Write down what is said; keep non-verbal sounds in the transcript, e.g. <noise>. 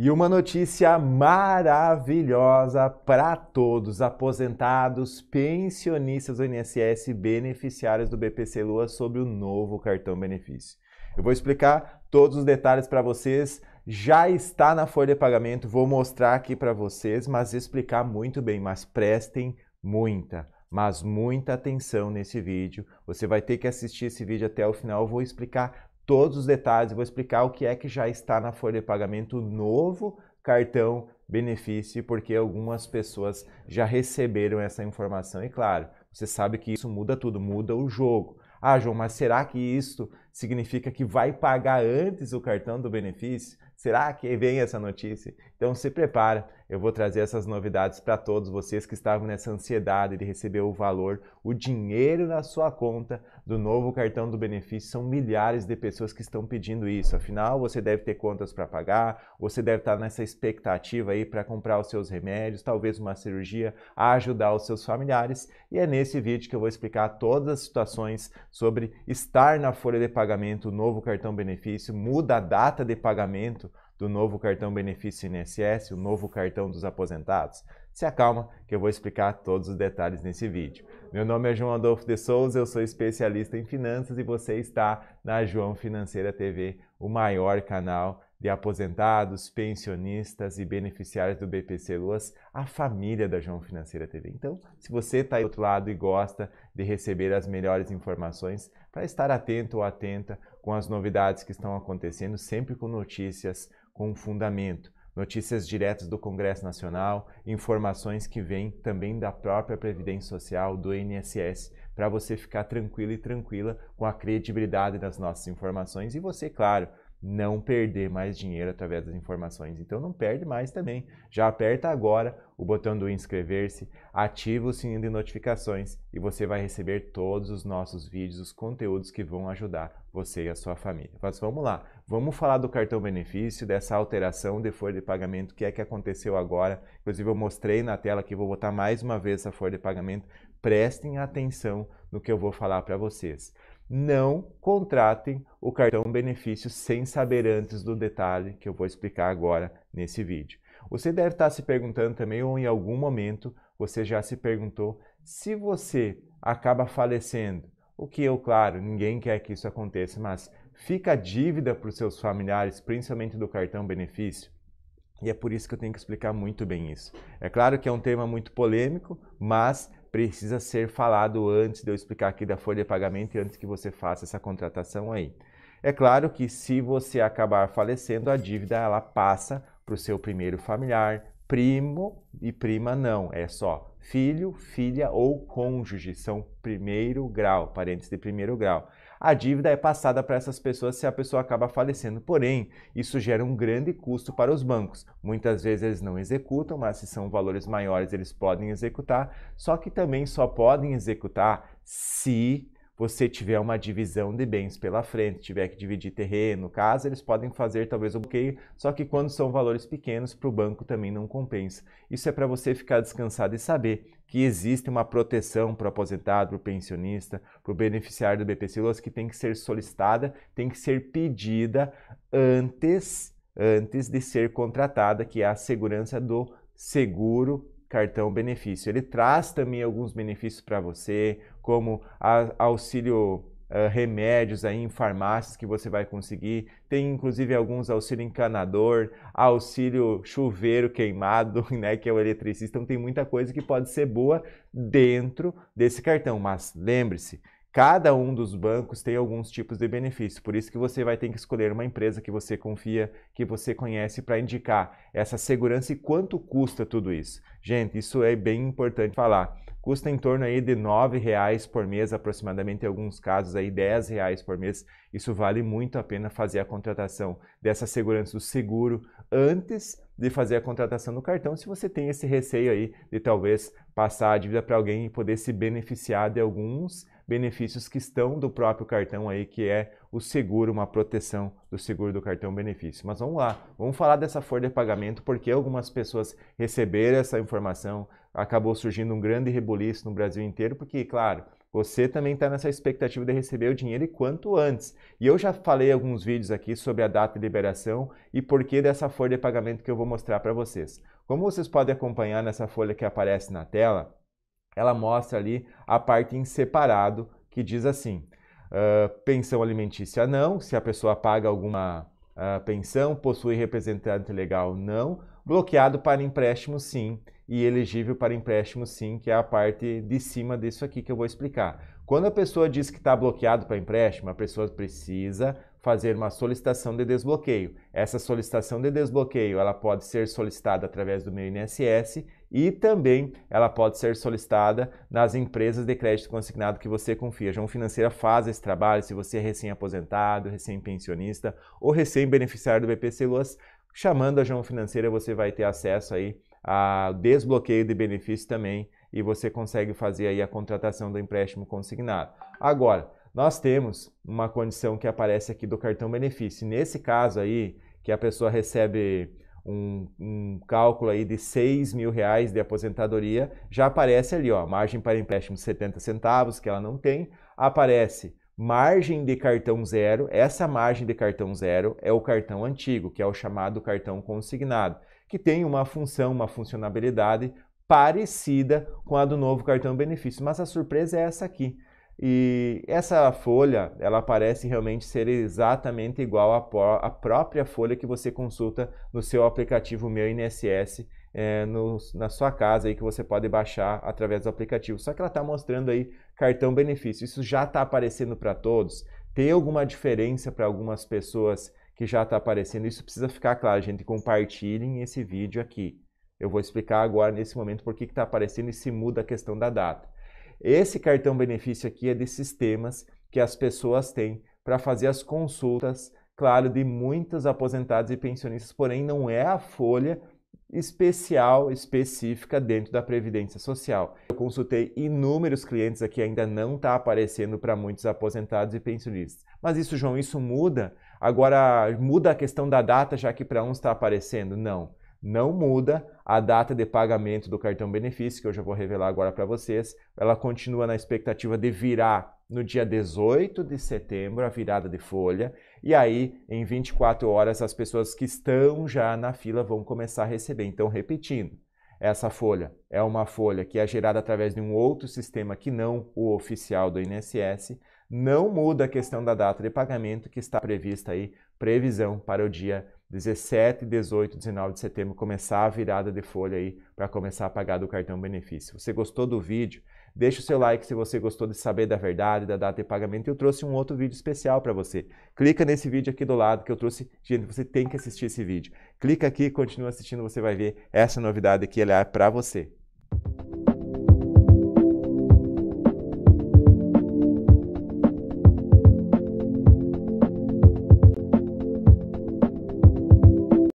E uma notícia maravilhosa para todos, aposentados, pensionistas do INSS, beneficiários do BPC Lua sobre o novo cartão benefício. Eu vou explicar todos os detalhes para vocês. Já está na folha de pagamento, vou mostrar aqui para vocês, mas explicar muito bem, mas prestem muita, mas muita atenção nesse vídeo. Você vai ter que assistir esse vídeo até o final, eu vou explicar todos os detalhes, vou explicar o que é que já está na folha de pagamento novo cartão benefício, porque algumas pessoas já receberam essa informação. E claro, você sabe que isso muda tudo, muda o jogo. Ah, João, mas será que isso significa que vai pagar antes o cartão do benefício? Será que vem essa notícia? Então se prepara, eu vou trazer essas novidades para todos vocês que estavam nessa ansiedade de receber o valor, o dinheiro na sua conta do novo cartão do benefício. São milhares de pessoas que estão pedindo isso. Afinal, você deve ter contas para pagar, você deve estar nessa expectativa aí para comprar os seus remédios, talvez uma cirurgia, ajudar os seus familiares. E é nesse vídeo que eu vou explicar todas as situações sobre estar na folha de pagamento, o novo cartão benefício, muda a data de pagamento do novo cartão benefício INSS, o novo cartão dos aposentados? Se acalma que eu vou explicar todos os detalhes nesse vídeo. Meu nome é João Adolfo de Souza, eu sou especialista em finanças e você está na João Financeira TV, o maior canal de aposentados, pensionistas e beneficiários do BPC Luas, a família da João Financeira TV. Então, se você está do outro lado e gosta de receber as melhores informações, para estar atento ou atenta com as novidades que estão acontecendo, sempre com notícias com fundamento, notícias diretas do Congresso Nacional, informações que vêm também da própria Previdência Social, do INSS, para você ficar tranquilo e tranquila com a credibilidade das nossas informações e você, claro, não perder mais dinheiro através das informações. Então não perde mais também. Já aperta agora o botão do inscrever-se, ativa o sininho de notificações e você vai receber todos os nossos vídeos, os conteúdos que vão ajudar você e a sua família. Mas vamos lá, vamos falar do cartão benefício, dessa alteração de folha de pagamento que é que aconteceu agora. Inclusive eu mostrei na tela aqui, vou botar mais uma vez essa folha de pagamento. Prestem atenção no que eu vou falar para vocês não contratem o cartão benefício sem saber antes do detalhe que eu vou explicar agora nesse vídeo. Você deve estar se perguntando também, ou em algum momento você já se perguntou, se você acaba falecendo, o que eu, claro, ninguém quer que isso aconteça, mas fica dívida para os seus familiares, principalmente do cartão benefício? E é por isso que eu tenho que explicar muito bem isso. É claro que é um tema muito polêmico, mas precisa ser falado antes de eu explicar aqui da folha de pagamento e antes que você faça essa contratação aí. É claro que se você acabar falecendo, a dívida ela passa para o seu primeiro familiar, primo e prima não, é só filho, filha ou cônjuge, são primeiro grau, parentes de primeiro grau a dívida é passada para essas pessoas se a pessoa acaba falecendo. Porém, isso gera um grande custo para os bancos. Muitas vezes eles não executam, mas se são valores maiores, eles podem executar. Só que também só podem executar se você tiver uma divisão de bens pela frente, tiver que dividir terreno, casa, eles podem fazer talvez o bloqueio, só que quando são valores pequenos, para o banco também não compensa. Isso é para você ficar descansado e saber que existe uma proteção para o aposentado, para o pensionista, para o beneficiário do BPC Los que tem que ser solicitada, tem que ser pedida antes, antes de ser contratada, que é a segurança do seguro cartão benefício. Ele traz também alguns benefícios para você, como auxílio uh, remédios aí em farmácias que você vai conseguir. Tem inclusive alguns auxílio encanador, auxílio chuveiro queimado, <laughs> né, que é o eletricista. Então tem muita coisa que pode ser boa dentro desse cartão. Mas lembre-se, Cada um dos bancos tem alguns tipos de benefícios, por isso que você vai ter que escolher uma empresa que você confia, que você conhece para indicar essa segurança e quanto custa tudo isso. Gente, isso é bem importante falar. Custa em torno aí de R$ reais por mês, aproximadamente em alguns casos aí R$ reais por mês. Isso vale muito a pena fazer a contratação dessa segurança do seguro antes de fazer a contratação do cartão, se você tem esse receio aí de talvez passar a dívida para alguém e poder se beneficiar de alguns benefícios que estão do próprio cartão aí, que é o seguro, uma proteção do seguro do cartão benefício. Mas vamos lá, vamos falar dessa folha de pagamento, porque algumas pessoas receberam essa informação, acabou surgindo um grande rebuliço no Brasil inteiro, porque, claro, você também está nessa expectativa de receber o dinheiro e quanto antes. E eu já falei alguns vídeos aqui sobre a data de liberação e porquê dessa folha de pagamento que eu vou mostrar para vocês. Como vocês podem acompanhar nessa folha que aparece na tela, ela mostra ali a parte em separado que diz assim: uh, pensão alimentícia não, se a pessoa paga alguma uh, pensão, possui representante legal não, bloqueado para empréstimo sim e elegível para empréstimo sim, que é a parte de cima disso aqui que eu vou explicar. Quando a pessoa diz que está bloqueado para empréstimo, a pessoa precisa fazer uma solicitação de desbloqueio. Essa solicitação de desbloqueio ela pode ser solicitada através do meu INSS e também ela pode ser solicitada nas empresas de crédito consignado que você confia. João Financeira faz esse trabalho se você é recém-aposentado, recém-pensionista ou recém-beneficiário do BPC Luas, chamando a João Financeira você vai ter acesso aí a desbloqueio de benefício também e você consegue fazer aí a contratação do empréstimo consignado. Agora, nós temos uma condição que aparece aqui do cartão benefício. Nesse caso aí, que a pessoa recebe um, um, cálculo aí de 6 mil reais de aposentadoria, já aparece ali, ó, margem para empréstimo 70 centavos, que ela não tem, aparece margem de cartão zero, essa margem de cartão zero é o cartão antigo, que é o chamado cartão consignado que tem uma função, uma funcionalidade parecida com a do novo cartão benefício, mas a surpresa é essa aqui. E essa folha, ela parece realmente ser exatamente igual à, própria folha que você consulta no seu aplicativo Meu INSS, é, no, na sua casa aí que você pode baixar através do aplicativo. Só que ela está mostrando aí cartão benefício. Isso já está aparecendo para todos. Tem alguma diferença para algumas pessoas que já está aparecendo. Isso precisa ficar claro, gente. Compartilhem esse vídeo aqui. Eu vou explicar agora, nesse momento, por que está aparecendo e se muda a questão da data. Esse cartão benefício aqui é de sistemas que as pessoas têm para fazer as consultas, claro, de muitos aposentados e pensionistas, porém não é a folha especial, específica dentro da Previdência Social. Eu consultei inúmeros clientes aqui, ainda não está aparecendo para muitos aposentados e pensionistas. Mas isso, João, isso muda Agora, muda a questão da data, já que para uns está aparecendo? Não, não muda a data de pagamento do cartão benefício, que eu já vou revelar agora para vocês. Ela continua na expectativa de virar no dia 18 de setembro, a virada de folha. E aí, em 24 horas, as pessoas que estão já na fila vão começar a receber. Então, repetindo, essa folha é uma folha que é gerada através de um outro sistema que não o oficial do INSS não muda a questão da data de pagamento que está prevista aí, previsão para o dia 17, 18, 19 de setembro começar a virada de folha aí para começar a pagar do cartão benefício. Você gostou do vídeo? Deixa o seu like se você gostou de saber da verdade, da data de pagamento. Eu trouxe um outro vídeo especial para você. Clica nesse vídeo aqui do lado que eu trouxe. Gente, você tem que assistir esse vídeo. Clica aqui, continua assistindo, você vai ver essa novidade que ela é para você.